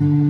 Mm-hmm.